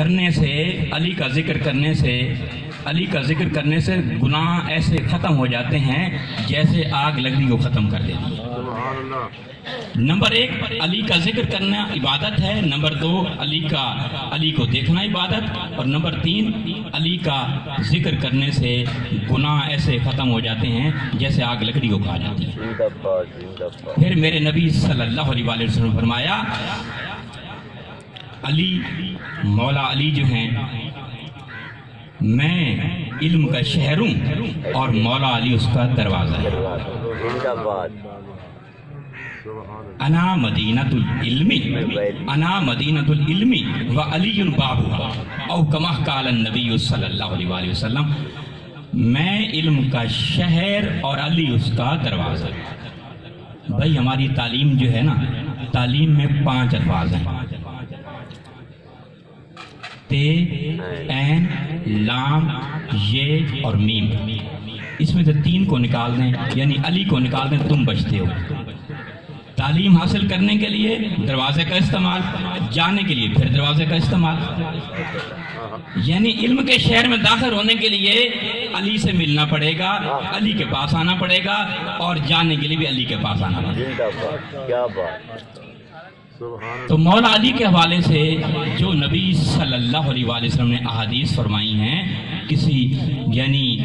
کرنے سے علی کا ذکر کرنے سے علی کا ذکر کرنے سے گناہ ایسے ختم ہو جاتے ہیں جیسے آگ لکڑی کو ختم کر دیتی ہے۔ نمبر ایک علی کا ذکر کرنا عبادت ہے۔ نمبر دو علی کا علی کو دیکھنا عبادت۔ اور نمبر تین علی کا ذکر کرنے سے گناہ ایسے ختم ہو جاتے ہیں جیسے آگ لکڑی کو کھا جاتی ہے۔ پھر میرے نبی صلی اللہ علیہ وآلہ وسلم فرمایا علی، مولا علی جو ہیں، میں علم کا شہر ہوں اور مولا علی اس کا دروازہ ہے۔ انا مدینت العلم انا مدینت العلم و علی بابها او کما قال النبی صلی اللہ علیہ وآلہ وسلم، میں علم کا شہر اور علی اس کا دروازہ بھائی، ہماری تعلیم جو ہے نا، تعلیم میں پانچ الفاظ ہیں۔ تے این، لام، یہ اور میم۔ اس میں سے تین کو نکال دیں یعنی علی کو نکال دیں، تم بچتے ہو۔ تعلیم حاصل کرنے کے لیے دروازے کا استعمال، جانے کے لیے پھر دروازے کا استعمال۔ یعنی علم کے شہر میں داخل ہونے کے لیے علی سے ملنا پڑے گا، علی کے پاس آنا پڑے گا اور جانے کے لیے بھی علی کے پاس آنا پڑے گا۔ تو مولا علی کے حوالے سے جو نبی صلی اللہ علیہ وآلہ وسلم نے احادیث فرمائی ہیں، کسی یعنی